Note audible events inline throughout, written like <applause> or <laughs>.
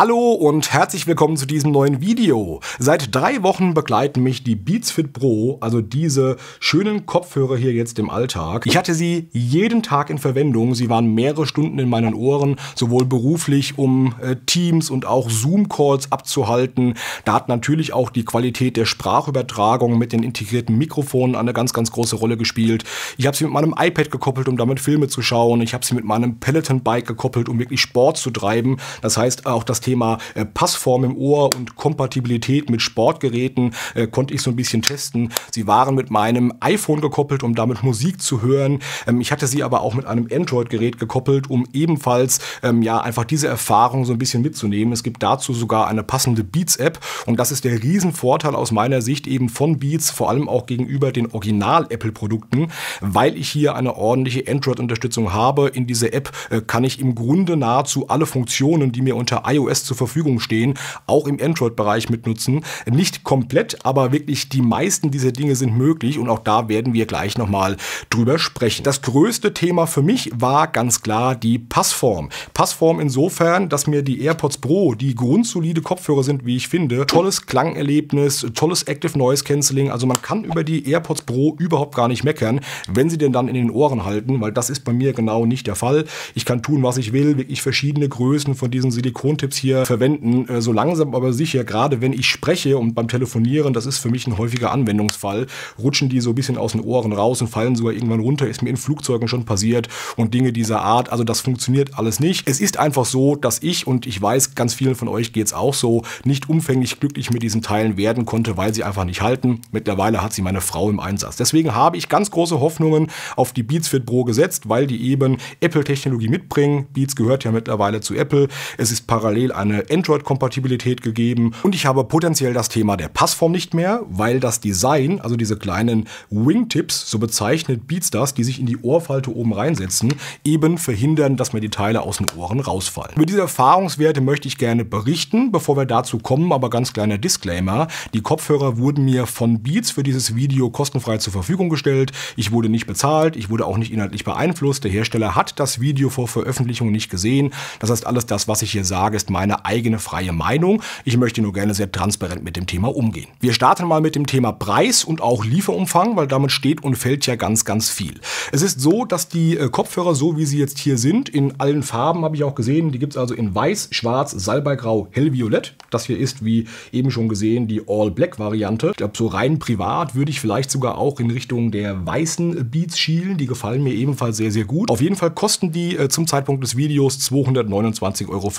Hallo und herzlich willkommen zu diesem neuen Video. Seit drei Wochen begleiten mich die Beats Fit Pro, also diese schönen Kopfhörer hier jetzt im Alltag. Ich hatte sie jeden Tag in Verwendung. Sie waren mehrere Stunden in meinen Ohren, sowohl beruflich, um äh, Teams und auch Zoom-Calls abzuhalten. Da hat natürlich auch die Qualität der Sprachübertragung mit den integrierten Mikrofonen eine ganz, ganz große Rolle gespielt. Ich habe sie mit meinem iPad gekoppelt, um damit Filme zu schauen. Ich habe sie mit meinem Peloton-Bike gekoppelt, um wirklich Sport zu treiben. Das heißt, auch das Thema äh, Passform im Ohr und Kompatibilität mit Sportgeräten äh, konnte ich so ein bisschen testen. Sie waren mit meinem iPhone gekoppelt, um damit Musik zu hören. Ähm, ich hatte sie aber auch mit einem Android-Gerät gekoppelt, um ebenfalls ähm, ja einfach diese Erfahrung so ein bisschen mitzunehmen. Es gibt dazu sogar eine passende Beats-App und das ist der Riesenvorteil aus meiner Sicht eben von Beats, vor allem auch gegenüber den Original-Apple-Produkten, weil ich hier eine ordentliche Android-Unterstützung habe. In dieser App äh, kann ich im Grunde nahezu alle Funktionen, die mir unter iOS iOS zur Verfügung stehen, auch im Android-Bereich mitnutzen. Nicht komplett, aber wirklich die meisten dieser Dinge sind möglich und auch da werden wir gleich nochmal drüber sprechen. Das größte Thema für mich war ganz klar die Passform. Passform insofern, dass mir die AirPods Pro, die grundsolide Kopfhörer sind, wie ich finde, tolles Klangerlebnis, tolles Active Noise Cancelling, also man kann über die AirPods Pro überhaupt gar nicht meckern, wenn sie denn dann in den Ohren halten, weil das ist bei mir genau nicht der Fall. Ich kann tun, was ich will, wirklich verschiedene Größen von diesen Silikontips hier verwenden, äh, so langsam aber sicher, gerade wenn ich spreche und beim Telefonieren, das ist für mich ein häufiger Anwendungsfall, rutschen die so ein bisschen aus den Ohren raus und fallen sogar irgendwann runter, ist mir in Flugzeugen schon passiert und Dinge dieser Art, also das funktioniert alles nicht. Es ist einfach so, dass ich und ich weiß, ganz vielen von euch geht es auch so, nicht umfänglich glücklich mit diesen Teilen werden konnte, weil sie einfach nicht halten. Mittlerweile hat sie meine Frau im Einsatz. Deswegen habe ich ganz große Hoffnungen auf die Beats Fit Pro gesetzt, weil die eben Apple-Technologie mitbringen. Beats gehört ja mittlerweile zu Apple. Es ist parallel parallel eine Android-Kompatibilität gegeben und ich habe potenziell das Thema der Passform nicht mehr, weil das Design, also diese kleinen Wingtips, so bezeichnet Beats das, die sich in die Ohrfalte oben reinsetzen, eben verhindern, dass mir die Teile aus den Ohren rausfallen. Über diese Erfahrungswerte möchte ich gerne berichten, bevor wir dazu kommen, aber ganz kleiner Disclaimer. Die Kopfhörer wurden mir von Beats für dieses Video kostenfrei zur Verfügung gestellt. Ich wurde nicht bezahlt, ich wurde auch nicht inhaltlich beeinflusst. Der Hersteller hat das Video vor Veröffentlichung nicht gesehen. Das heißt, alles das, was ich hier sage, ist mein meine eigene freie Meinung. Ich möchte nur gerne sehr transparent mit dem Thema umgehen. Wir starten mal mit dem Thema Preis und auch Lieferumfang, weil damit steht und fällt ja ganz, ganz viel. Es ist so, dass die äh, Kopfhörer, so wie sie jetzt hier sind, in allen Farben habe ich auch gesehen, die gibt es also in weiß, schwarz, salbeigrau, hellviolett. Das hier ist, wie eben schon gesehen, die All-Black-Variante. Ich glaube, so rein privat würde ich vielleicht sogar auch in Richtung der weißen Beats schielen. Die gefallen mir ebenfalls sehr, sehr gut. Auf jeden Fall kosten die äh, zum Zeitpunkt des Videos 229,95 Euro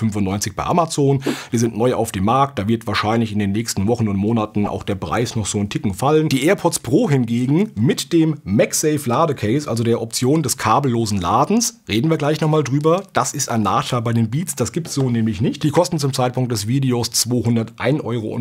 bei Amazon. Die sind neu auf dem Markt. Da wird wahrscheinlich in den nächsten Wochen und Monaten auch der Preis noch so einen Ticken fallen. Die AirPods Pro hingegen mit dem MagSafe Ladecase, also der Option des kabellosen Ladens, reden wir gleich nochmal drüber. Das ist ein Nachteil bei den Beats. Das gibt es so nämlich nicht. Die kosten zum Zeitpunkt des Videos 201,65 Euro.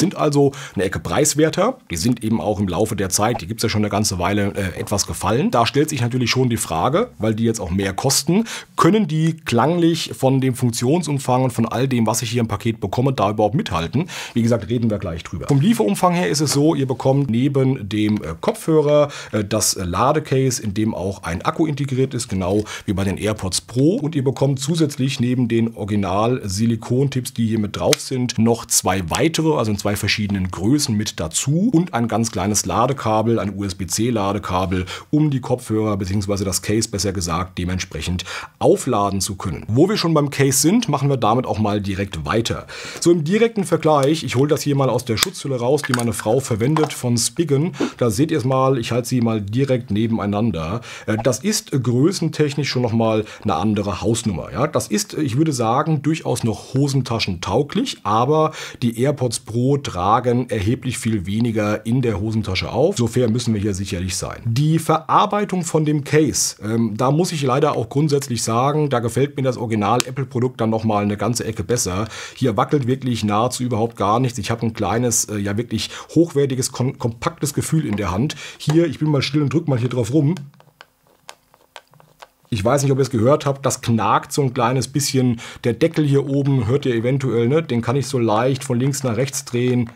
Sind also eine Ecke preiswerter. Die sind eben auch im Laufe der Zeit, die gibt es ja schon eine ganze Weile, äh, etwas gefallen. Da stellt sich natürlich schon die Frage, weil die jetzt auch mehr kosten, können die klanglich von dem Funktionsumfang und von all dem, was ich hier im Paket bekomme, da überhaupt mithalten. Wie gesagt, reden wir gleich drüber. Vom Lieferumfang her ist es so, ihr bekommt neben dem äh, Kopfhörer äh, das äh, Ladecase, in dem auch ein Akku integriert ist, genau wie bei den AirPods Pro. Und ihr bekommt zusätzlich neben den Original-Silikon-Tipps, die hier mit drauf sind, noch zwei weitere, also in zwei verschiedenen Größen mit dazu und ein ganz kleines Ladekabel, ein USB-C-Ladekabel, um die Kopfhörer bzw. das Case besser gesagt dementsprechend aufladen zu können. Wo wir schon beim Case sind, machen wir damit auch mal direkt weiter. So im direkten Vergleich, ich hole das hier mal aus der Schutzhülle raus, die meine Frau verwendet von Spigen. Da seht ihr es mal, ich halte sie mal direkt nebeneinander. Äh, das ist größentechnisch schon nochmal eine andere Hausnummer. Ja? Das ist, ich würde sagen, durchaus noch hosentaschentauglich, aber die AirPods Pro tragen erheblich viel weniger in der Hosentasche auf. Sofern müssen wir hier sicherlich sein. Die Verarbeitung von dem Case, ähm, da muss ich leider auch grundsätzlich sagen, da gefällt mir das Original Apple-Produkt dann nochmal eine ganze Ecke besser. Hier wackelt wirklich nahezu überhaupt gar nichts. Ich habe ein kleines, äh, ja wirklich hochwertiges, kom kompaktes Gefühl in der Hand. Hier, ich bin mal still und drück mal hier drauf rum. Ich weiß nicht, ob ihr es gehört habt, das knackt so ein kleines bisschen. Der Deckel hier oben, hört ihr eventuell, ne? den kann ich so leicht von links nach rechts drehen.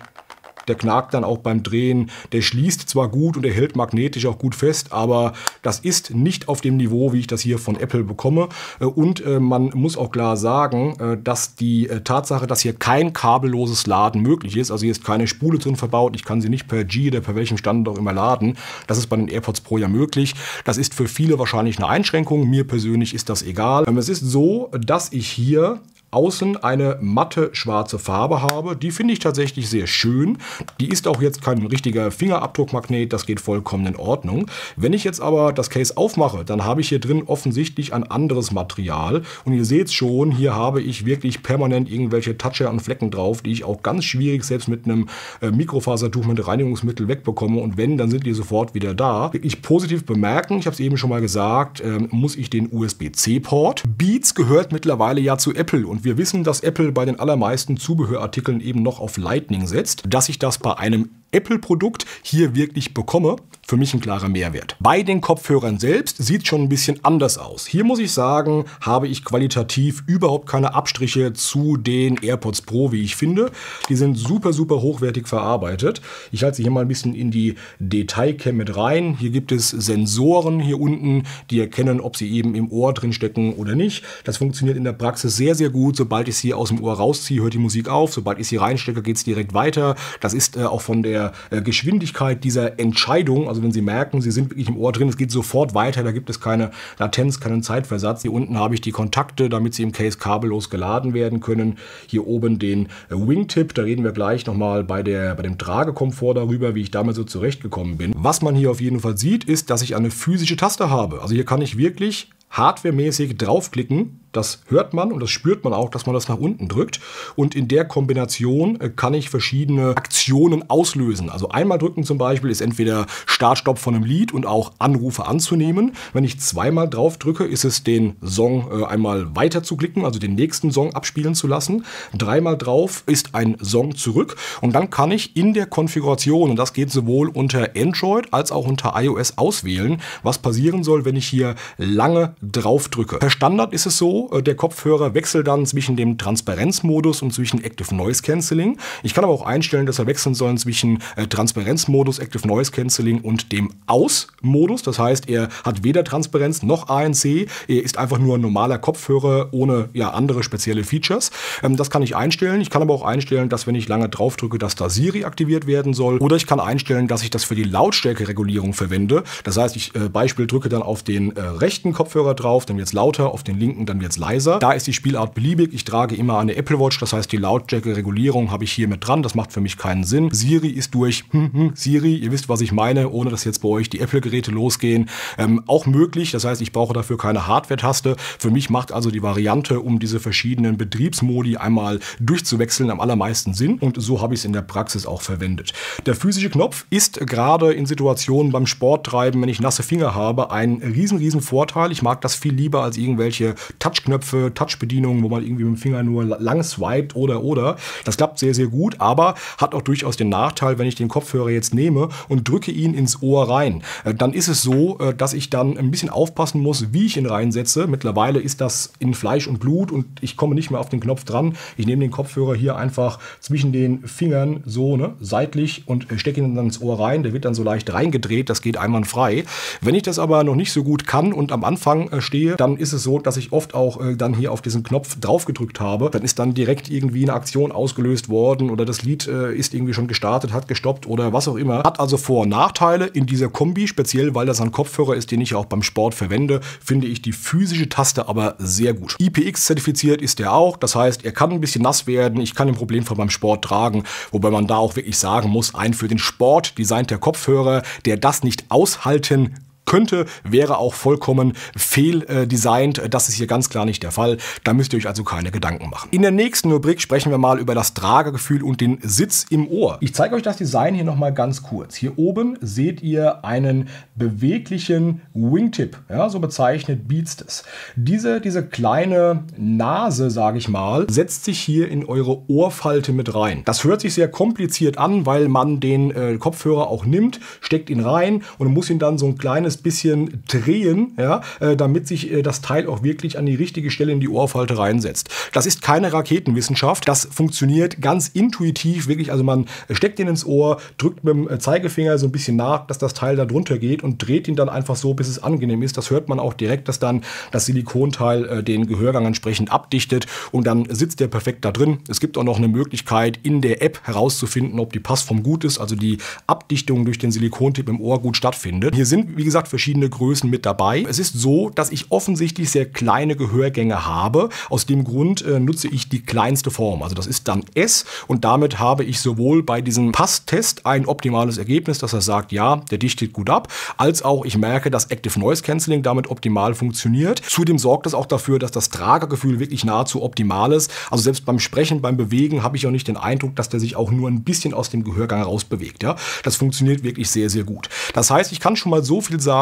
Der knackt dann auch beim Drehen, der schließt zwar gut und er hält magnetisch auch gut fest, aber das ist nicht auf dem Niveau, wie ich das hier von Apple bekomme. Äh, und äh, man muss auch klar sagen, äh, dass die Tatsache, dass hier kein kabelloses Laden möglich ist, also hier ist keine Spule drin verbaut, ich kann sie nicht per G oder per welchem Standard auch immer laden, das ist bei den AirPods Pro ja möglich. Das ist für viele wahrscheinlich eine Einschränkung, mir persönlich ist das egal. Ähm, es ist so, dass ich hier außen eine matte schwarze Farbe habe. Die finde ich tatsächlich sehr schön. Die ist auch jetzt kein richtiger Fingerabdruckmagnet, das geht vollkommen in Ordnung. Wenn ich jetzt aber das Case aufmache, dann habe ich hier drin offensichtlich ein anderes Material. Und ihr seht schon, hier habe ich wirklich permanent irgendwelche Toucher und Flecken drauf, die ich auch ganz schwierig selbst mit einem äh, Mikrofasertuch mit Reinigungsmittel wegbekomme. Und wenn, dann sind die sofort wieder da. Wirklich positiv bemerken, ich habe es eben schon mal gesagt, äh, muss ich den USB-C-Port. Beats gehört mittlerweile ja zu Apple und und wir wissen, dass Apple bei den allermeisten Zubehörartikeln eben noch auf Lightning setzt. Dass ich das bei einem Apple-Produkt hier wirklich bekomme, für mich ein klarer Mehrwert. Bei den Kopfhörern selbst sieht es schon ein bisschen anders aus. Hier muss ich sagen, habe ich qualitativ überhaupt keine Abstriche zu den AirPods Pro, wie ich finde. Die sind super, super hochwertig verarbeitet. Ich halte sie hier mal ein bisschen in die Detailcam mit rein. Hier gibt es Sensoren hier unten, die erkennen, ob sie eben im Ohr drin stecken oder nicht. Das funktioniert in der Praxis sehr, sehr gut. Sobald ich sie aus dem Ohr rausziehe, hört die Musik auf. Sobald ich sie reinstecke, geht es direkt weiter. Das ist äh, auch von der der äh, Geschwindigkeit dieser Entscheidung, also wenn Sie merken, Sie sind wirklich im Ohr drin, es geht sofort weiter, da gibt es keine Latenz, keinen Zeitversatz. Hier unten habe ich die Kontakte, damit sie im Case kabellos geladen werden können. Hier oben den äh, Wingtip, da reden wir gleich nochmal bei, bei dem Tragekomfort darüber, wie ich damit so zurechtgekommen bin. Was man hier auf jeden Fall sieht, ist, dass ich eine physische Taste habe. Also hier kann ich wirklich hardwaremäßig draufklicken das hört man und das spürt man auch, dass man das nach unten drückt. Und in der Kombination äh, kann ich verschiedene Aktionen auslösen. Also einmal drücken zum Beispiel ist entweder Start-Stopp von einem Lied und auch Anrufe anzunehmen. Wenn ich zweimal drauf drücke, ist es den Song äh, einmal weiter zu klicken, also den nächsten Song abspielen zu lassen. Dreimal drauf ist ein Song zurück. Und dann kann ich in der Konfiguration, und das geht sowohl unter Android als auch unter iOS auswählen, was passieren soll, wenn ich hier lange drauf drücke. Per Standard ist es so, äh, der Kopfhörer wechselt dann zwischen dem Transparenzmodus und zwischen Active Noise Cancelling. Ich kann aber auch einstellen, dass er wechseln soll zwischen äh, Transparenzmodus, Active Noise Cancelling und dem Aus-Modus. Das heißt, er hat weder Transparenz noch ANC. Er ist einfach nur ein normaler Kopfhörer ohne ja, andere spezielle Features. Ähm, das kann ich einstellen. Ich kann aber auch einstellen, dass wenn ich lange drauf drücke, dass da Siri aktiviert werden soll. Oder ich kann einstellen, dass ich das für die Lautstärkeregulierung verwende. Das heißt, ich äh, Beispiel drücke dann auf den äh, rechten Kopfhörer drauf, dann wird es lauter, auf den linken dann wird jetzt leiser. Da ist die Spielart beliebig. Ich trage immer eine Apple Watch, das heißt die Lautstärke-Regulierung habe ich hier mit dran. Das macht für mich keinen Sinn. Siri ist durch hm, hm, Siri, ihr wisst, was ich meine, ohne dass jetzt bei euch die Apple-Geräte losgehen. Ähm, auch möglich, das heißt, ich brauche dafür keine Hardware-Taste. Für mich macht also die Variante, um diese verschiedenen Betriebsmodi einmal durchzuwechseln, am allermeisten Sinn. Und so habe ich es in der Praxis auch verwendet. Der physische Knopf ist gerade in Situationen beim Sporttreiben, wenn ich nasse Finger habe, ein riesen, riesen Vorteil. Ich mag das viel lieber als irgendwelche Touch Touchknöpfe, Touchbedienungen, wo man irgendwie mit dem Finger nur lang swiped oder oder. Das klappt sehr, sehr gut, aber hat auch durchaus den Nachteil, wenn ich den Kopfhörer jetzt nehme und drücke ihn ins Ohr rein. Äh, dann ist es so, äh, dass ich dann ein bisschen aufpassen muss, wie ich ihn reinsetze. Mittlerweile ist das in Fleisch und Blut und ich komme nicht mehr auf den Knopf dran. Ich nehme den Kopfhörer hier einfach zwischen den Fingern so ne, seitlich und stecke ihn dann ins Ohr rein. Der wird dann so leicht reingedreht, das geht einwandfrei. Wenn ich das aber noch nicht so gut kann und am Anfang äh, stehe, dann ist es so, dass ich oft auch auch äh, dann hier auf diesen Knopf drauf gedrückt habe, dann ist dann direkt irgendwie eine Aktion ausgelöst worden oder das Lied äh, ist irgendwie schon gestartet, hat gestoppt oder was auch immer. Hat also Vor- und Nachteile in dieser Kombi, speziell weil das ein Kopfhörer ist, den ich auch beim Sport verwende, finde ich die physische Taste aber sehr gut. IPX zertifiziert ist der auch, das heißt, er kann ein bisschen nass werden, ich kann den Problemfall beim Sport tragen, wobei man da auch wirklich sagen muss, ein für den Sport designt der Kopfhörer, der das nicht aushalten könnte, wäre auch vollkommen fehldesignt. Das ist hier ganz klar nicht der Fall. Da müsst ihr euch also keine Gedanken machen. In der nächsten Rubrik sprechen wir mal über das Tragegefühl und den Sitz im Ohr. Ich zeige euch das Design hier nochmal ganz kurz. Hier oben seht ihr einen beweglichen Wingtip. Ja, so bezeichnet Beats das. Diese, diese kleine Nase, sage ich mal, setzt sich hier in eure Ohrfalte mit rein. Das hört sich sehr kompliziert an, weil man den äh, Kopfhörer auch nimmt, steckt ihn rein und muss ihn dann so ein kleines bisschen drehen, ja, äh, damit sich äh, das Teil auch wirklich an die richtige Stelle in die Ohrfalte reinsetzt. Das ist keine Raketenwissenschaft, das funktioniert ganz intuitiv, wirklich, also man steckt ihn ins Ohr, drückt mit dem Zeigefinger so ein bisschen nach, dass das Teil da drunter geht und dreht ihn dann einfach so, bis es angenehm ist. Das hört man auch direkt, dass dann das Silikonteil äh, den Gehörgang entsprechend abdichtet und dann sitzt der perfekt da drin. Es gibt auch noch eine Möglichkeit, in der App herauszufinden, ob die Passform gut ist, also die Abdichtung durch den Silikontip im Ohr gut stattfindet. Hier sind, wie gesagt, verschiedene Größen mit dabei. Es ist so, dass ich offensichtlich sehr kleine Gehörgänge habe. Aus dem Grund äh, nutze ich die kleinste Form. Also das ist dann S und damit habe ich sowohl bei diesem Passtest ein optimales Ergebnis, dass er sagt, ja, der dichtet gut ab, als auch ich merke, dass Active Noise Cancelling damit optimal funktioniert. Zudem sorgt es auch dafür, dass das Tragergefühl wirklich nahezu optimal ist. Also selbst beim Sprechen, beim Bewegen habe ich auch nicht den Eindruck, dass der sich auch nur ein bisschen aus dem Gehörgang rausbewegt. Ja? Das funktioniert wirklich sehr, sehr gut. Das heißt, ich kann schon mal so viel sagen.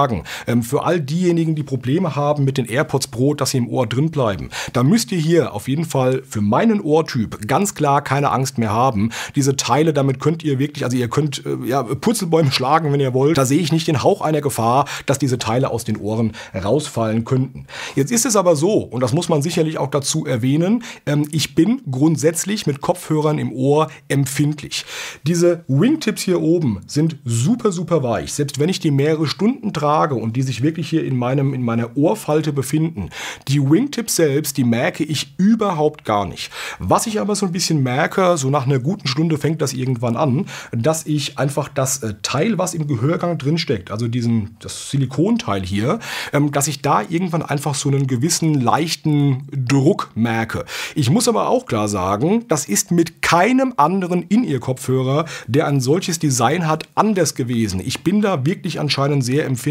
Ähm, für all diejenigen, die Probleme haben mit den AirPods Pro, dass sie im Ohr drin bleiben, da müsst ihr hier auf jeden Fall für meinen Ohrtyp ganz klar keine Angst mehr haben. Diese Teile, damit könnt ihr wirklich, also ihr könnt äh, ja, Purzelbäume <laughs> schlagen, wenn ihr wollt. Da sehe ich nicht den Hauch einer Gefahr, dass diese Teile aus den Ohren rausfallen könnten. Jetzt ist es aber so, und das muss man sicherlich auch dazu erwähnen, ähm, ich bin grundsätzlich mit Kopfhörern im Ohr empfindlich. Diese Wingtips hier oben sind super, super weich. Selbst wenn ich die mehrere Stunden trage und die sich wirklich hier in, meinem, in meiner Ohrfalte befinden, die Wingtips selbst, die merke ich überhaupt gar nicht. Was ich aber so ein bisschen merke, so nach einer guten Stunde fängt das irgendwann an, dass ich einfach das äh, Teil, was im Gehörgang drin steckt, also diesen, das Silikonteil hier, ähm, dass ich da irgendwann einfach so einen gewissen leichten Druck merke. Ich muss aber auch klar sagen, das ist mit keinem anderen In-Ear-Kopfhörer, der ein solches Design hat, anders gewesen. Ich bin da wirklich anscheinend sehr empfindlich.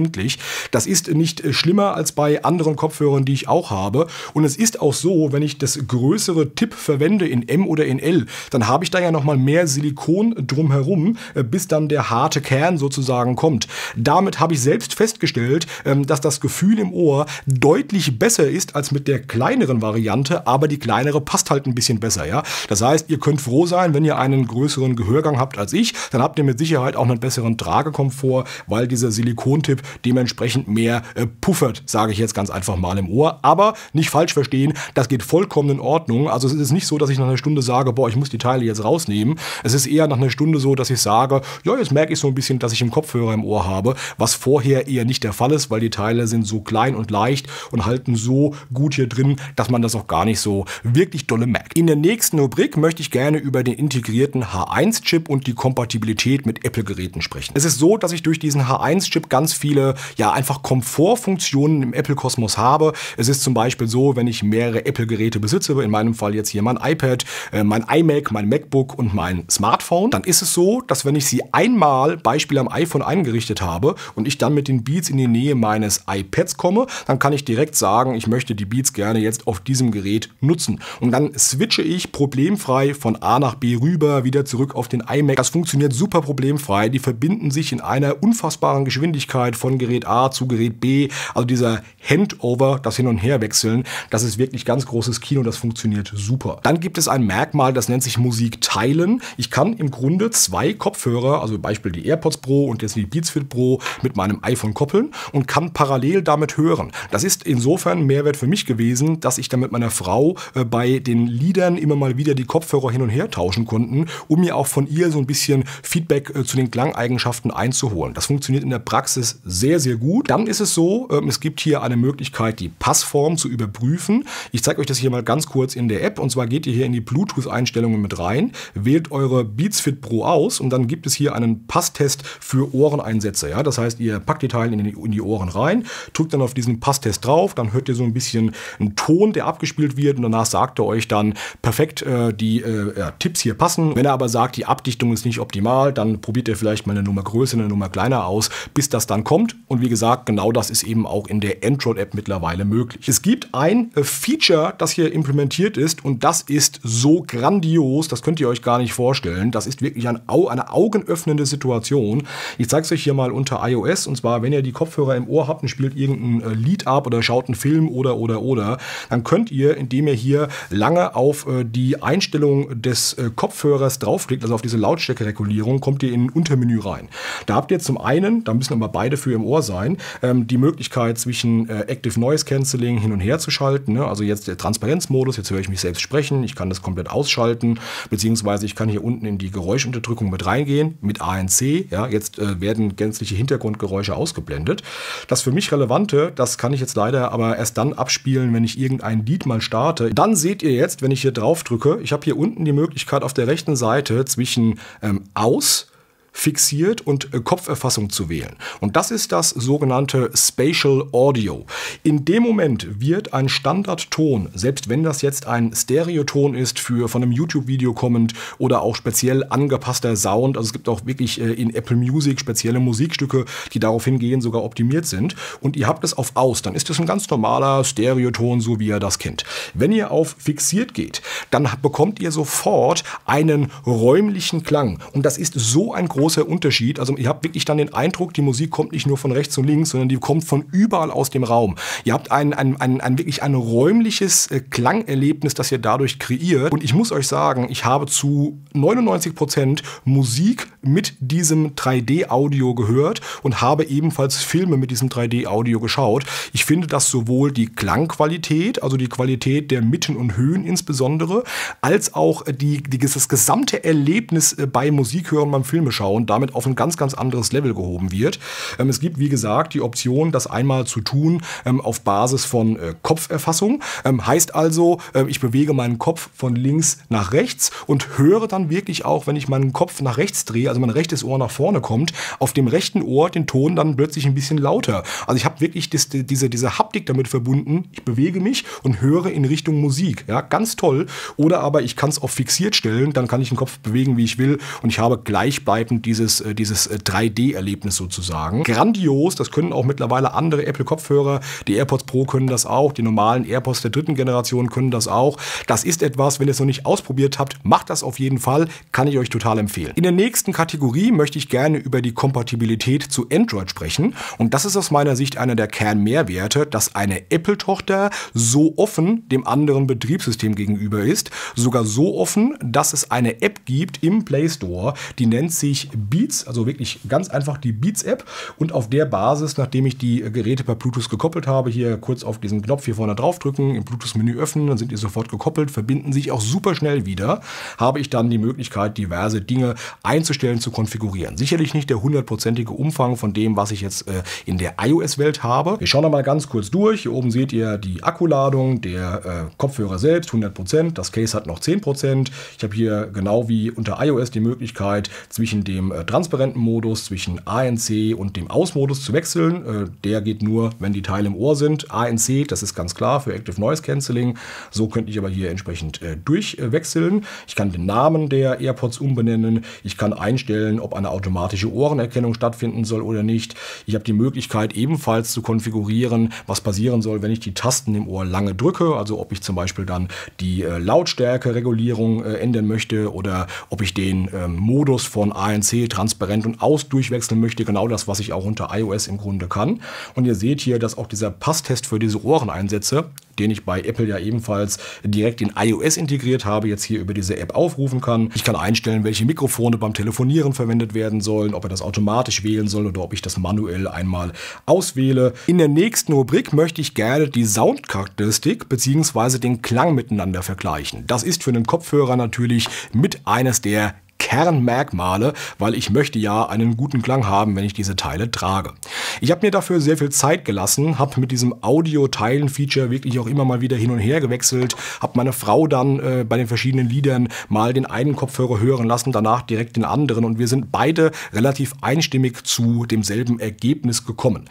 Das ist nicht äh, schlimmer als bei anderen Kopfhörern, die ich auch habe. Und es ist auch so, wenn ich das größere Tipp verwende in M oder in L, dann habe ich da ja nochmal mehr Silikon drumherum, äh, bis dann der harte Kern sozusagen kommt. Damit habe ich selbst festgestellt, ähm, dass das Gefühl im Ohr deutlich besser ist als mit der kleineren Variante, aber die kleinere passt halt ein bisschen besser. Ja? Das heißt, ihr könnt froh sein, wenn ihr einen größeren Gehörgang habt als ich, dann habt ihr mit Sicherheit auch einen besseren Tragekomfort, weil dieser Silikontip dementsprechend mehr äh, puffert, sage ich jetzt ganz einfach mal im Ohr. Aber nicht falsch verstehen, das geht vollkommen in Ordnung. Also es ist nicht so, dass ich nach einer Stunde sage, boah, ich muss die Teile jetzt rausnehmen. Es ist eher nach einer Stunde so, dass ich sage, ja, jetzt merke ich so ein bisschen, dass ich im Kopfhörer im Ohr habe, was vorher eher nicht der Fall ist, weil die Teile sind so klein und leicht und halten so gut hier drin, dass man das auch gar nicht so wirklich dolle merkt. In der nächsten Rubrik möchte ich gerne über den integrierten H1-Chip und die Kompatibilität mit Apple-Geräten sprechen. Es ist so, dass ich durch diesen H1-Chip ganz viele, ja, einfach Komfortfunktionen im Apple-Kosmos habe. Es ist zum Beispiel so, wenn ich mehrere Apple-Geräte besitze, in meinem Fall jetzt hier mein iPad, äh, mein iMac, mein MacBook und mein Smartphone, dann ist es so, dass wenn ich sie einmal, Beispiel am iPhone eingerichtet habe und ich dann mit den Beats in die Nähe meines iPads komme, dann kann ich direkt sagen, ich möchte die Beats gerne jetzt auf diesem Gerät nutzen. Und dann switche ich problemfrei von A nach B rüber, wieder zurück auf den iMac. Das funktioniert super problemfrei. Die verbinden sich in einer unfassbaren Geschwindigkeit von Gerät A zu Gerät B. Also dieser Handover, das Hin- und Herwechseln, das ist wirklich ganz großes Kino, das funktioniert super. Dann gibt es ein Merkmal, das nennt sich Musik teilen. Ich kann im Grunde zwei Kopfhörer, also Beispiel die AirPods Pro und jetzt die Beats Fit Pro mit meinem iPhone koppeln und kann parallel damit hören. Das ist insofern Mehrwert für mich gewesen, dass ich dann mit meiner Frau äh, bei den Liedern immer mal wieder die Kopfhörer hin und her tauschen konnten, um mir auch von ihr so ein bisschen Feedback äh, zu den Klangeigenschaften einzuholen. Das funktioniert in der Praxis sehr, sehr gut. Dann ist es so, äh, es gibt hier eine Möglichkeit, die Passform zu überprüfen. Ich zeige euch das hier mal ganz kurz in der App und zwar geht ihr hier in die Bluetooth-Einstellungen mit rein, wählt eure Beats Fit Pro aus und dann gibt es hier einen Passtest für Ohreneinsätze. Ja? Das heißt, ihr packt die Teile in die, in die Ohren rein, drückt dann auf diesen Passtest drauf, dann hört ihr so ein bisschen einen Ton, der abgespielt wird und danach sagt er euch dann perfekt, äh, die äh, ja, Tipps hier passen. Wenn er aber sagt, die Abdichtung ist nicht optimal, dann probiert ihr vielleicht mal eine Nummer größer, eine Nummer kleiner aus, bis das dann kommt. Und wie gesagt, genau das ist eben auch in der Android-App mittlerweile möglich. Es gibt ein äh, Feature, das hier implementiert ist und das ist so grandios, das könnt ihr euch gar nicht vorstellen. Das ist wirklich ein Au eine augenöffnende Situation. Ich zeige es euch hier mal unter iOS und zwar, wenn ihr die Kopfhörer im Ohr habt und spielt irgendein äh, Lied ab oder schaut einen Film oder oder oder, dann könnt ihr, indem ihr hier lange auf äh, die Einstellung des Kopfhörers draufklickt, also auf diese Lautstärkeregulierung, kommt ihr in ein Untermenü rein. Da habt ihr zum einen, da müssen aber beide für im Ohr sein, ähm, die Möglichkeit zwischen äh, Active Noise Cancelling hin und her zu schalten. Ne? Also jetzt der Transparenzmodus, jetzt höre ich mich selbst sprechen, ich kann das komplett ausschalten, beziehungsweise ich kann hier unten in die Geräuschunterdrückung mit reingehen, mit ANC. Ja? Jetzt äh, werden gänzliche Hintergrundgeräusche ausgeblendet. Das für mich Relevante, das kann ich jetzt leider aber erst dann abspielen, wenn ich irgendein Lied mal starte. Dann seht ihr jetzt, wenn ich hier drauf drücke, ich habe hier unten die Möglichkeit auf der rechten Seite zwischen ähm, Aus fixiert und äh, Kopferfassung zu wählen. Und das ist das sogenannte Spatial Audio. In dem Moment wird ein Standardton, selbst wenn das jetzt ein Stereoton ist für von einem YouTube-Video kommend oder auch speziell angepasster Sound, also es gibt auch wirklich äh, in Apple Music spezielle Musikstücke, die darauf hingehen, sogar optimiert sind. Und ihr habt es auf aus, dann ist es ein ganz normaler Stereoton, so wie ihr das kennt. Wenn ihr auf fixiert geht, dann bekommt ihr sofort einen räumlichen Klang. Und das ist so ein großer großer Unterschied. Also ihr habt wirklich dann den Eindruck, die Musik kommt nicht nur von rechts und links, sondern die kommt von überall aus dem Raum. Ihr habt ein, ein, ein, ein wirklich ein räumliches äh, Klangerlebnis, das ihr dadurch kreiert. Und ich muss euch sagen, ich habe zu 99 Prozent Musik mit diesem 3D-Audio gehört und habe ebenfalls Filme mit diesem 3D-Audio geschaut. Ich finde, dass sowohl die Klangqualität, also die Qualität der Mitten und Höhen insbesondere, als auch die, die, das gesamte Erlebnis äh, bei Musik hören beim Filme schauen und damit auf ein ganz, ganz anderes Level gehoben wird. Ähm, es gibt, wie gesagt, die Option, das einmal zu tun ähm, auf Basis von äh, Kopferfassung. Ähm, heißt also, ich bewege meinen Kopf von links nach rechts und höre dann wirklich auch, wenn ich meinen Kopf nach rechts drehe, also mein rechtes Ohr nach vorne kommt, auf dem rechten Ohr den Ton dann plötzlich ein bisschen lauter. Also ich habe wirklich das, diese, diese Haptik damit verbunden. Ich bewege mich und höre in Richtung Musik. Ja, ganz toll. Oder aber ich kann es auf fixiert stellen, dann kann ich den Kopf bewegen, wie ich will und ich habe gleichbleibend dieses, äh, dieses 3D-Erlebnis äh, sozusagen. Grandios, das können auch mittlerweile andere Apple-Kopfhörer. Die AirPods Pro können das auch, die normalen AirPods der dritten Generation können das auch. Das ist etwas, wenn ihr es noch nicht ausprobiert habt, macht das auf jeden Fall, kann ich euch total empfehlen. In der nächsten Kategorie möchte ich gerne über die Kompatibilität zu Android sprechen und das ist aus meiner Sicht einer der Kernmehrwerte, dass eine Apple-Tochter so offen dem anderen Betriebssystem gegenüber ist, sogar so offen, dass es eine App gibt im Play Store, die nennt sich Beats, also wirklich ganz einfach die Beats-App. Und auf der Basis, nachdem ich die Geräte per Bluetooth gekoppelt habe, hier kurz auf diesen Knopf hier vorne draufdrücken, im Bluetooth-Menü öffnen, dann sind die sofort gekoppelt, verbinden sich auch super schnell wieder, habe ich dann die Möglichkeit, diverse Dinge einzustellen, zu konfigurieren. Sicherlich nicht der hundertprozentige Umfang von dem, was ich jetzt äh, in der iOS-Welt habe. Wir schauen da mal ganz kurz durch. Hier oben seht ihr die Akkuladung, der äh, Kopfhörer selbst 100%, das Case hat noch 10%. Ich habe hier genau wie unter iOS die Möglichkeit, zwischen dem dem äh, transparenten Modus zwischen ANC und dem Aus-Modus zu wechseln. Äh, der geht nur, wenn die Teile im Ohr sind. ANC, das ist ganz klar für Active Noise Cancelling. So könnte ich aber hier entsprechend äh, durchwechseln. Ich kann den Namen der AirPods umbenennen. Ich kann einstellen, ob eine automatische Ohrenerkennung stattfinden soll oder nicht. Ich habe die Möglichkeit ebenfalls zu konfigurieren, was passieren soll, wenn ich die Tasten im Ohr lange drücke. Also ob ich zum Beispiel dann die äh, Lautstärke-Regulierung äh, ändern möchte oder ob ich den ähm, Modus von ANC transparent und aus durchwechseln möchte, genau das, was ich auch unter iOS im Grunde kann. Und ihr seht hier, dass auch dieser Passtest für diese Ohreneinsätze, den ich bei Apple ja ebenfalls direkt in iOS integriert habe, jetzt hier über diese App aufrufen kann. Ich kann einstellen, welche Mikrofone beim Telefonieren verwendet werden sollen, ob er das automatisch wählen soll oder ob ich das manuell einmal auswähle. In der nächsten Rubrik möchte ich gerne die Soundcharakteristik bzw. den Klang miteinander vergleichen. Das ist für einen Kopfhörer natürlich mit eines der Kernmerkmale, weil ich möchte ja einen guten Klang haben, wenn ich diese Teile trage. Ich habe mir dafür sehr viel Zeit gelassen, habe mit diesem Audio-Teilen-Feature wirklich auch immer mal wieder hin und her gewechselt, habe meine Frau dann äh, bei den verschiedenen Liedern mal den einen Kopfhörer hören lassen, danach direkt den anderen und wir sind beide relativ einstimmig zu demselben Ergebnis gekommen.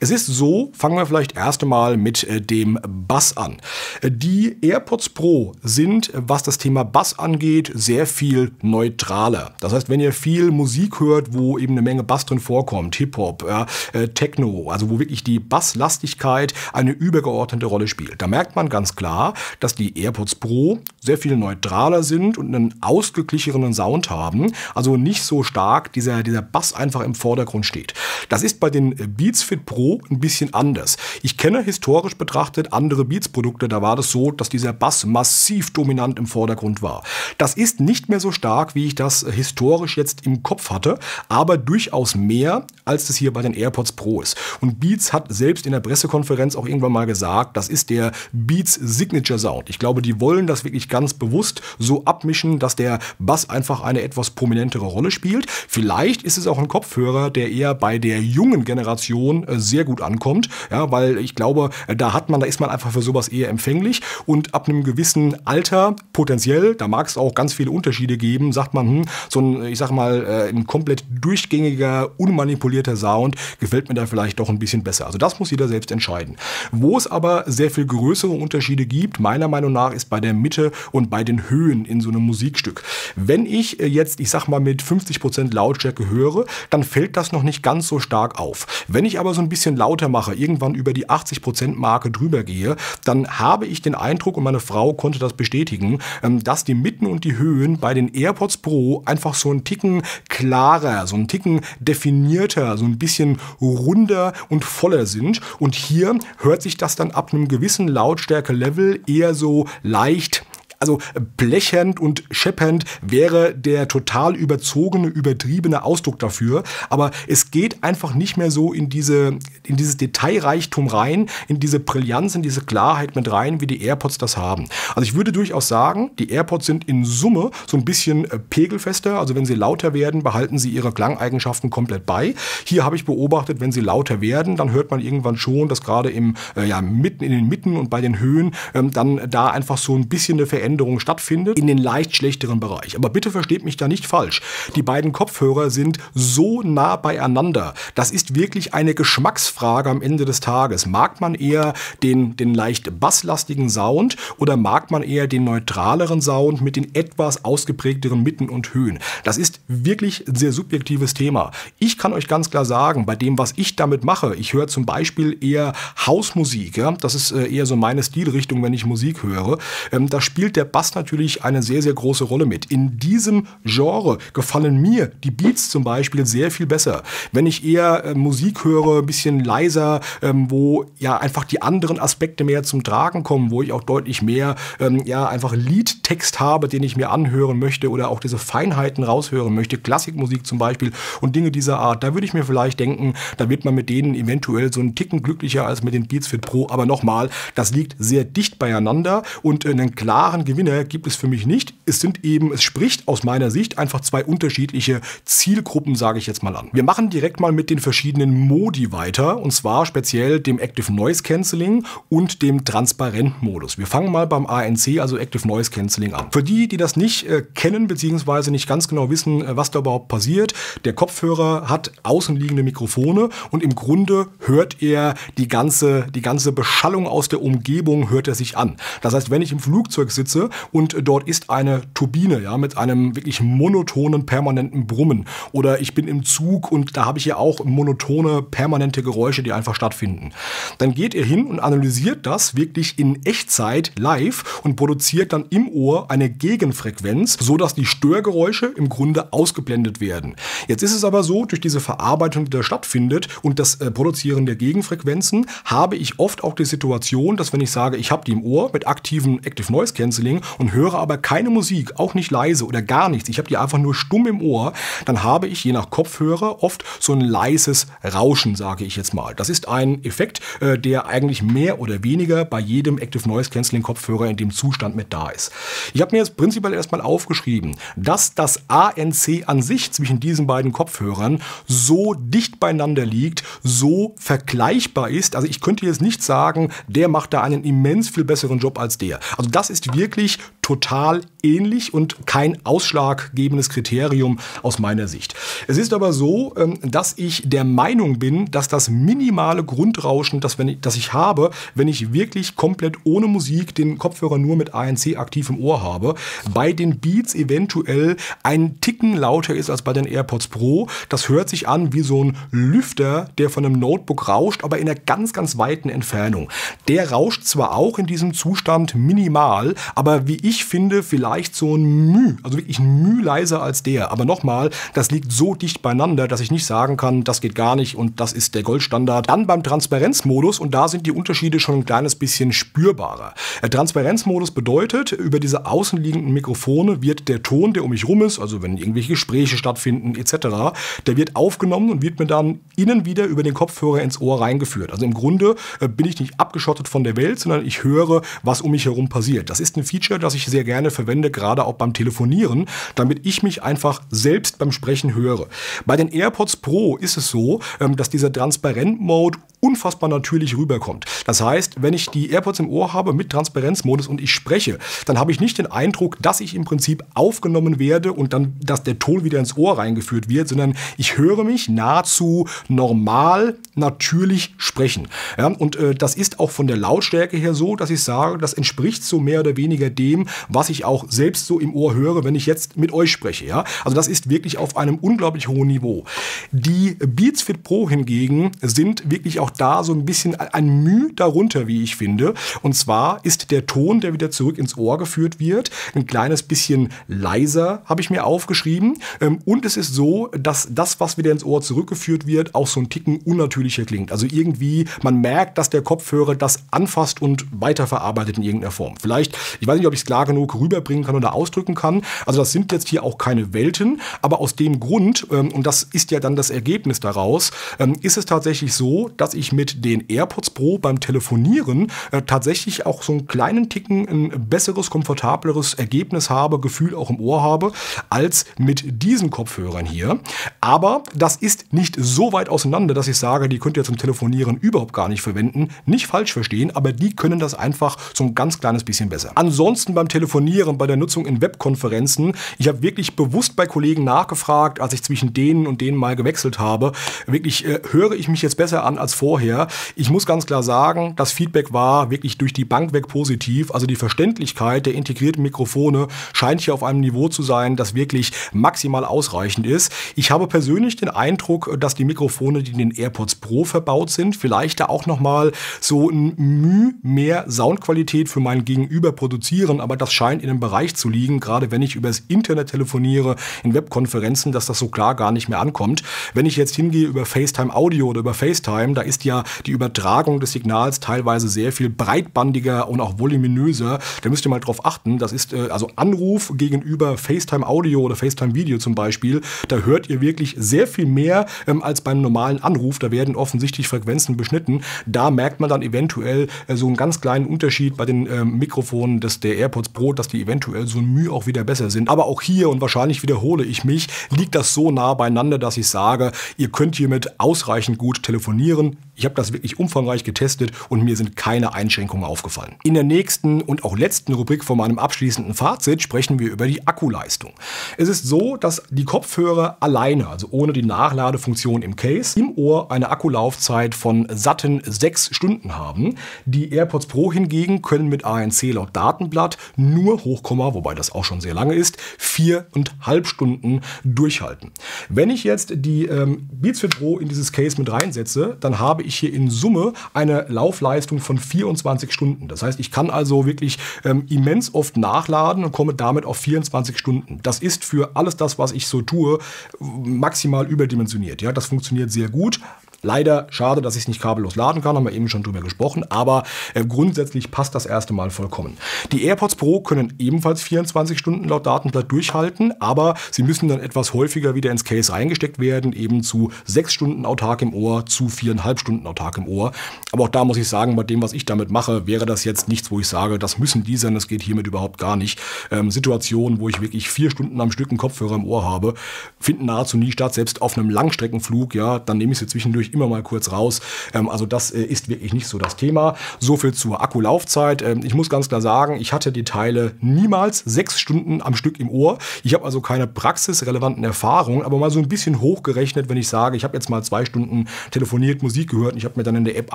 Es ist so, fangen wir vielleicht erst einmal mit äh, dem Bass an. Die AirPods Pro sind, was das Thema Bass angeht, sehr viel neutral neutraler. Das heißt, wenn ihr viel Musik hört, wo eben eine Menge Bass drin vorkommt, Hip-Hop, äh, Techno, also wo wirklich die Basslastigkeit eine übergeordnete Rolle spielt, da merkt man ganz klar, dass die AirPods Pro sehr viel neutraler sind und einen ausgeglichenen Sound haben, also nicht so stark dieser, dieser Bass einfach im Vordergrund steht. Das ist bei den Beats Fit Pro ein bisschen anders. Ich kenne historisch betrachtet andere Beats-Produkte, da war das so, dass dieser Bass massiv dominant im Vordergrund war. Das ist nicht mehr so stark, wie ich das historisch jetzt im Kopf hatte, aber durchaus mehr, als das hier bei den AirPods Pro ist. Und Beats hat selbst in der Pressekonferenz auch irgendwann mal gesagt, das ist der Beats Signature Sound. Ich glaube, die wollen das wirklich ganz bewusst so abmischen, dass der Bass einfach eine etwas prominentere Rolle spielt. Vielleicht ist es auch ein Kopfhörer, der eher bei der jungen Generation äh, sehr gut ankommt, ja, weil ich glaube, äh, da hat man, da ist man einfach für sowas eher empfänglich und ab einem gewissen Alter potenziell, da mag es auch ganz viele Unterschiede geben, sagt man, hm, so ein, ich sag mal, äh, ein komplett durchgängiger, unmanipulierter Sound gefällt mir da vielleicht doch ein bisschen besser. Also das muss jeder selbst entscheiden. Wo es aber sehr viel größere Unterschiede gibt, meiner Meinung nach, ist bei der Mitte und bei den Höhen in so einem Musikstück. Wenn ich jetzt, ich sag mal, mit 50% Lautstärke höre, dann fällt das noch nicht ganz so stark auf. Wenn ich aber so ein bisschen lauter mache, irgendwann über die 80% Marke drüber gehe, dann habe ich den Eindruck, und meine Frau konnte das bestätigen, ähm, dass die Mitten und die Höhen bei den AirPods Pro einfach so ein Ticken klarer, so ein Ticken definierter, so ein bisschen runder und voller sind. Und hier hört sich das dann ab einem gewissen Lautstärke-Level eher so leicht also blechernd und scheppernd wäre der total überzogene, übertriebene Ausdruck dafür. Aber es geht einfach nicht mehr so in, diese, in dieses Detailreichtum rein, in diese Brillanz, in diese Klarheit mit rein, wie die AirPods das haben. Also ich würde durchaus sagen, die AirPods sind in Summe so ein bisschen äh, pegelfester. Also wenn sie lauter werden, behalten sie ihre Klangeigenschaften komplett bei. Hier habe ich beobachtet, wenn sie lauter werden, dann hört man irgendwann schon, dass gerade im, äh, ja, mitten in den Mitten und bei den Höhen ähm, dann da einfach so ein bisschen eine Veränderung Veränderung stattfindet in den leicht schlechteren Bereich. Aber bitte versteht mich da nicht falsch. Die beiden Kopfhörer sind so nah beieinander. Das ist wirklich eine Geschmacksfrage am Ende des Tages. Mag man eher den, den leicht basslastigen Sound oder mag man eher den neutraleren Sound mit den etwas ausgeprägteren Mitten und Höhen? Das ist wirklich ein sehr subjektives Thema. Ich kann euch ganz klar sagen, bei dem, was ich damit mache, ich höre zum Beispiel eher Hausmusik. Ja? Das ist äh, eher so meine Stilrichtung, wenn ich Musik höre. Ähm, da spielt der der Bass natürlich eine sehr, sehr große Rolle mit. In diesem Genre gefallen mir die Beats zum Beispiel sehr viel besser. Wenn ich eher äh, Musik höre, ein bisschen leiser, ähm, wo ja einfach die anderen Aspekte mehr zum Tragen kommen, wo ich auch deutlich mehr ähm, ja einfach Liedtext habe, den ich mir anhören möchte oder auch diese Feinheiten raushören möchte, Klassikmusik zum Beispiel und Dinge dieser Art, da würde ich mir vielleicht denken, da wird man mit denen eventuell so einen Ticken glücklicher als mit den Beats Fit Pro. Aber nochmal, das liegt sehr dicht beieinander und einen klaren Gewinner gibt es für mich nicht. Es sind eben, es spricht aus meiner Sicht einfach zwei unterschiedliche Zielgruppen, sage ich jetzt mal an. Wir machen direkt mal mit den verschiedenen Modi weiter und zwar speziell dem Active Noise Cancelling und dem Transparent-Modus. Wir fangen mal beim ANC, also Active Noise Cancelling an. Für die, die das nicht äh, kennen bzw. nicht ganz genau wissen, äh, was da überhaupt passiert, der Kopfhörer hat außenliegende Mikrofone und im Grunde hört er die ganze, die ganze Beschallung aus der Umgebung hört er sich an. Das heißt, wenn ich im Flugzeug sitze, sitze und dort ist eine Turbine, ja, mit einem wirklich monotonen, permanenten Brummen. Oder ich bin im Zug und da habe ich ja auch monotone, permanente Geräusche, die einfach stattfinden. Dann geht ihr hin und analysiert das wirklich in Echtzeit live und produziert dann im Ohr eine Gegenfrequenz, sodass die Störgeräusche im Grunde ausgeblendet werden. Jetzt ist es aber so, durch diese Verarbeitung, die da stattfindet und das äh, Produzieren der Gegenfrequenzen, habe ich oft auch die Situation, dass wenn ich sage, ich habe die im Ohr mit aktiven Active Noise Cancelling, Canceling und höre aber keine Musik, auch nicht leise oder gar nichts, ich habe die einfach nur stumm im Ohr, dann habe ich je nach Kopfhörer oft so ein leises Rauschen, sage ich jetzt mal. Das ist ein Effekt, äh, der eigentlich mehr oder weniger bei jedem Active Noise Cancelling Kopfhörer in dem Zustand mit da ist. Ich habe mir jetzt prinzipiell erstmal aufgeschrieben, dass das ANC an sich zwischen diesen beiden Kopfhörern so dicht beieinander liegt, so vergleichbar ist. Also ich könnte jetzt nicht sagen, der macht da einen immens viel besseren Job als der. Also das ist wirklich wirklich total ähnlich und kein ausschlaggebendes Kriterium aus meiner Sicht. Es ist aber so, ähm, dass ich der Meinung bin, dass das minimale Grundrauschen, das, wenn ich, das ich habe, wenn ich wirklich komplett ohne Musik den Kopfhörer nur mit ANC aktiv im Ohr habe, bei den Beats eventuell ein Ticken lauter ist als bei den AirPods Pro. Das hört sich an wie so ein Lüfter, der von einem Notebook rauscht, aber in einer ganz, ganz weiten Entfernung. Der rauscht zwar auch in diesem Zustand minimal, aber wie ich ich finde, vielleicht so ein Müh, also wirklich ein Müh leiser als der. Aber nochmal, das liegt so dicht beieinander, dass ich nicht sagen kann, das geht gar nicht und das ist der Goldstandard. Dann beim Transparenzmodus und da sind die Unterschiede schon ein kleines bisschen spürbarer. Der Transparenzmodus bedeutet, über diese außenliegenden Mikrofone wird der Ton, der um mich rum ist, also wenn irgendwelche Gespräche stattfinden etc., der wird aufgenommen und wird mir dann innen wieder über den Kopfhörer ins Ohr reingeführt. Also im Grunde äh, bin ich nicht abgeschottet von der Welt, sondern ich höre, was um mich herum passiert. Das ist ein Feature, das ich sehr gerne verwende, gerade auch beim Telefonieren, damit ich mich einfach selbst beim Sprechen höre. Bei den AirPods Pro ist es so, ähm, dass dieser Transparent-Mode unfassbar natürlich rüberkommt. Das heißt, wenn ich die AirPods im Ohr habe mit Transparenzmodus und ich spreche, dann habe ich nicht den Eindruck, dass ich im Prinzip aufgenommen werde und dann, dass der Ton wieder ins Ohr reingeführt wird, sondern ich höre mich nahezu normal, natürlich sprechen. Ja, und äh, das ist auch von der Lautstärke her so, dass ich sage, das entspricht so mehr oder weniger dem, was ich auch selbst so im Ohr höre, wenn ich jetzt mit euch spreche. Ja? Also das ist wirklich auf einem unglaublich hohen Niveau. Die Beats Fit Pro hingegen sind wirklich auch da so ein bisschen ein Mühe darunter, wie ich finde. Und zwar ist der Ton, der wieder zurück ins Ohr geführt wird, ein kleines bisschen leiser, habe ich mir aufgeschrieben. Ähm, und es ist so, dass das, was wieder ins Ohr zurückgeführt wird, auch so ein Ticken unnatürlicher klingt. Also irgendwie, man merkt, dass der Kopfhörer das anfasst und weiterverarbeitet in irgendeiner Form. Vielleicht, ich weiß nicht, ob ich es klar genug rüberbringen kann oder ausdrücken kann. Also das sind jetzt hier auch keine Welten, aber aus dem Grund, ähm, und das ist ja dann das Ergebnis daraus, ähm, ist es tatsächlich so, dass ich mit den AirPods Pro beim Telefonieren äh, tatsächlich auch so einen kleinen Ticken ein besseres, komfortableres Ergebnis habe, Gefühl auch im Ohr habe, als mit diesen Kopfhörern hier. Aber das ist nicht so weit auseinander, dass ich sage, die könnt ihr zum Telefonieren überhaupt gar nicht verwenden. Nicht falsch verstehen, aber die können das einfach so ein ganz kleines bisschen besser. Ansonsten beim Telefonieren, bei der Nutzung in Webkonferenzen, ich habe wirklich bewusst bei Kollegen nachgefragt, als ich zwischen denen und denen mal gewechselt habe. Wirklich äh, höre ich mich jetzt besser an als vorher vorher. Ich muss ganz klar sagen, das Feedback war wirklich durch die Bank weg positiv. Also die Verständlichkeit der integrierten Mikrofone scheint hier auf einem Niveau zu sein, das wirklich maximal ausreichend ist. Ich habe persönlich den Eindruck, dass die Mikrofone, die in den AirPods Pro verbaut sind, vielleicht da auch nochmal so ein Mühe mehr Soundqualität für mein Gegenüber produzieren, aber das scheint in einem Bereich zu liegen, gerade wenn ich übers Internet telefoniere, in Webkonferenzen, dass das so klar gar nicht mehr ankommt. Wenn ich jetzt hingehe über FaceTime Audio oder über FaceTime, da ist ja die Übertragung des Signals teilweise sehr viel breitbandiger und auch voluminöser. Da müsst ihr mal drauf achten. Das ist äh, also Anruf gegenüber FaceTime Audio oder FaceTime Video zum Beispiel. Da hört ihr wirklich sehr viel mehr ähm, als beim normalen Anruf. Da werden offensichtlich Frequenzen beschnitten. Da merkt man dann eventuell äh, so einen ganz kleinen Unterschied bei den äh, Mikrofonen des, der AirPods Pro, dass die eventuell so ein Mühe auch wieder besser sind. Aber auch hier, und wahrscheinlich wiederhole ich mich, liegt das so nah beieinander, dass ich sage, ihr könnt hiermit ausreichend gut telefonieren. Ich habe das wirklich umfangreich getestet und mir sind keine Einschränkungen aufgefallen. In der nächsten und auch letzten Rubrik von meinem abschließenden Fazit sprechen wir über die Akkuleistung. Es ist so, dass die Kopfhörer alleine, also ohne die Nachladefunktion im Case, im Ohr eine Akkulaufzeit von satten sechs Stunden haben. Die AirPods Pro hingegen können mit ANC laut Datenblatt nur Hochkomma, wobei das auch schon sehr lange ist, viereinhalb Stunden durchhalten. Wenn ich jetzt die ähm, Beats Fit Pro in dieses Case mit reinsetze, dann habe ich hier in Summe eine Laufleistung von 24 Stunden. Das heißt, ich kann also wirklich ähm, immens oft nachladen und komme damit auf 24 Stunden. Das ist für alles das, was ich so tue, maximal überdimensioniert. Ja, das funktioniert sehr gut. Leider schade, dass ich es nicht kabellos laden kann, haben wir eben schon drüber gesprochen, aber äh, grundsätzlich passt das erste Mal vollkommen. Die AirPods Pro können ebenfalls 24 Stunden laut Datenblatt durchhalten, aber sie müssen dann etwas häufiger wieder ins Case reingesteckt werden, eben zu 6 Stunden autark im Ohr, zu 4,5 Stunden autark im Ohr. Aber auch da muss ich sagen, bei dem, was ich damit mache, wäre das jetzt nichts, wo ich sage, das müssen die sein, das geht hiermit überhaupt gar nicht. Ähm, Situationen, wo ich wirklich vier Stunden am Stück einen Kopfhörer im Ohr habe, finden nahezu nie statt, selbst auf einem Langstreckenflug, ja, dann nehme ich sie zwischendurch immer mal kurz raus. Ähm, also das äh, ist wirklich nicht so das Thema. So viel zur Akkulaufzeit. Ähm, ich muss ganz klar sagen, ich hatte die Teile niemals sechs Stunden am Stück im Ohr. Ich habe also keine praxisrelevanten Erfahrungen, aber mal so ein bisschen hochgerechnet, wenn ich sage, ich habe jetzt mal zwei Stunden telefoniert, Musik gehört und ich habe mir dann in der App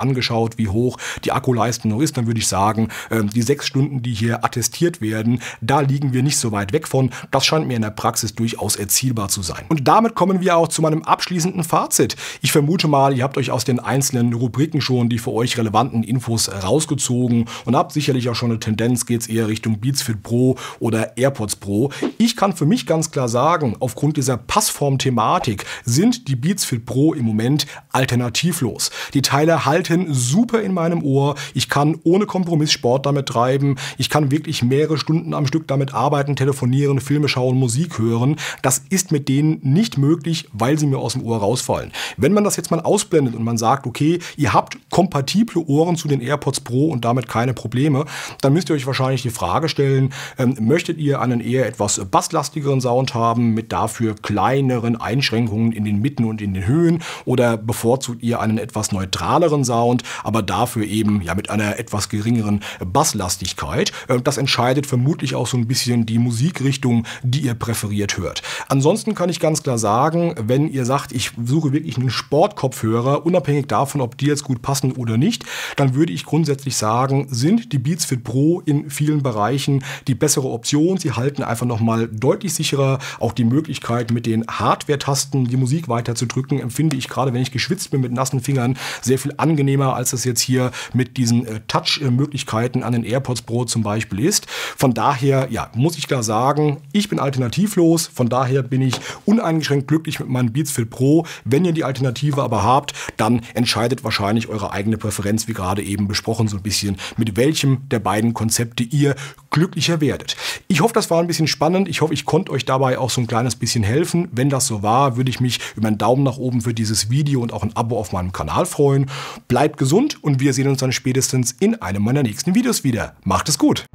angeschaut, wie hoch die Akkuleistung noch ist, dann würde ich sagen, ähm, die sechs Stunden, die hier attestiert werden, da liegen wir nicht so weit weg von. Das scheint mir in der Praxis durchaus erzielbar zu sein. Und damit kommen wir auch zu meinem abschließenden Fazit. Ich vermute mal, mal, ihr habt euch aus den einzelnen Rubriken schon die für euch relevanten Infos rausgezogen und habt sicherlich auch schon eine Tendenz, geht es eher Richtung Beats Fit Pro oder AirPods Pro. Ich kann für mich ganz klar sagen, aufgrund dieser Passform-Thematik sind die Beats Fit Pro im Moment alternativlos. Die Teile halten super in meinem Ohr. Ich kann ohne Kompromiss Sport damit treiben. Ich kann wirklich mehrere Stunden am Stück damit arbeiten, telefonieren, Filme schauen, Musik hören. Das ist mit denen nicht möglich, weil sie mir aus dem Ohr rausfallen. Wenn man das jetzt mal ausblendet und man sagt, okay, ihr habt kompatible Ohren zu den AirPods Pro und damit keine Probleme, dann müsst ihr euch wahrscheinlich die Frage stellen, ähm, möchtet ihr einen eher etwas basslastigeren Sound haben mit dafür kleineren Einschränkungen in den Mitten und in den Höhen oder bevorzugt ihr einen etwas neutraleren Sound, aber dafür eben ja mit einer etwas geringeren Basslastigkeit? Äh, das entscheidet vermutlich auch so ein bisschen die Musikrichtung, die ihr präferiert hört. Ansonsten kann ich ganz klar sagen, wenn ihr sagt, ich suche wirklich einen Sportkopfhörer, unabhängig davon, ob die jetzt gut passen oder nicht, dann würde ich grundsätzlich sagen, sind die Beats Fit Pro in vielen Bereichen die bessere Option. Sie halten einfach nochmal deutlich sicherer. Auch die Möglichkeit, mit den Hardware-Tasten die Musik weiterzudrücken, empfinde ich gerade, wenn ich geschwitzt bin mit nassen Fingern, sehr viel angenehmer, als es jetzt hier mit diesen äh, Touch-Möglichkeiten an den AirPods Pro zum Beispiel ist. Von daher, ja, muss ich klar sagen, ich bin alternativlos. Von daher bin ich uneingeschränkt glücklich mit meinem Beats Fit Pro. Wenn ihr die Alternative aber habt, dann entscheidet wahrscheinlich eure eigene Präferenz, wie gerade eben besprochen, so ein bisschen, mit welchem der beiden Konzepte ihr glücklicher werdet. Ich hoffe, das war ein bisschen spannend. Ich hoffe, ich konnte euch dabei auch so ein kleines bisschen helfen. Wenn das so war, würde ich mich über einen Daumen nach oben für dieses Video und auch ein Abo auf meinem Kanal freuen. Bleibt gesund und wir sehen uns dann spätestens in einem meiner nächsten Videos wieder. Macht es gut!